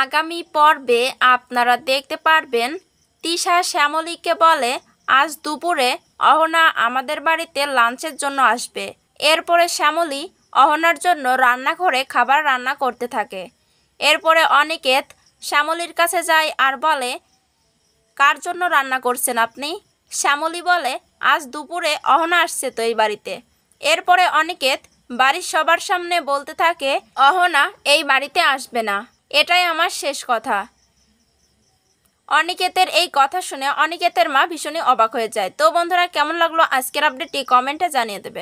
আগামী পর্বে আপনারা দেখতে পারবেন, তিশা শ্যামলীকে বলে, আজ দুপুরে অহনা আমাদের বাড়িতে লাঞ্চের জন্য আসবে। এরপরে শ্যামলী অহনার জন্য রান্নাঘরে খাবার রান্না করতে থাকে। এরপরে অনিকেত শ্যামলীর কাছে যায় আর বলে, কার জন্য রান্না করছেন আপনি? শ্যামলী বলে, আজ দুপুরে অহনা আসছে তো এই বাড়িতে। এরপরে অনিকেত বাড়ির সবার সামনে বলতে থাকে, অহনা এই বাড়িতে আসবে না। এটাই আমার শেষ কথা। অনিকেতের এই কথা শুনে অনিকেতের মা ভীষণই অবাক হয়ে যায়। তো বন্ধুরা, কেমন লাগল আজকের আপডেটটি কমেন্টে জানিয়ে দেবে।